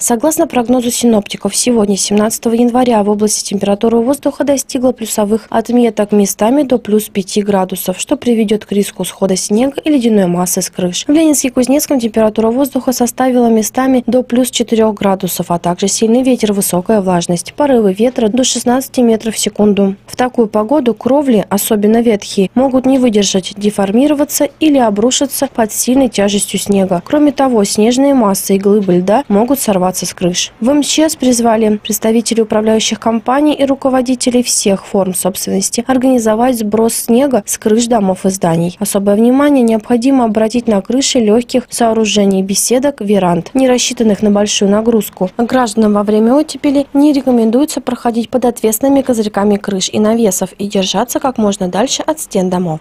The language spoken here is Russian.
Согласно прогнозу синоптиков, сегодня, 17 января, в области температура воздуха достигла плюсовых отметок местами до плюс 5 градусов, что приведет к риску схода снега и ледяной массы с крыш. В Ленинске и Кузнецком температура воздуха составила местами до плюс 4 градусов, а также сильный ветер, высокая влажность, порывы ветра до 16 метров в секунду. В такую погоду кровли, особенно ветхие, могут не выдержать, деформироваться или обрушиться под сильной тяжестью снега. Кроме того, снежные массы и глыбы льда могут сорваться сорваться с крыш. В МЧС призвали представителей управляющих компаний и руководителей всех форм собственности организовать сброс снега с крыш домов и зданий. Особое внимание необходимо обратить на крыши легких сооружений беседок, веранд, не рассчитанных на большую нагрузку. Гражданам во время оттепели не рекомендуется проходить под ответственными козырьками крыш и навесов и держаться как можно дальше от стен домов.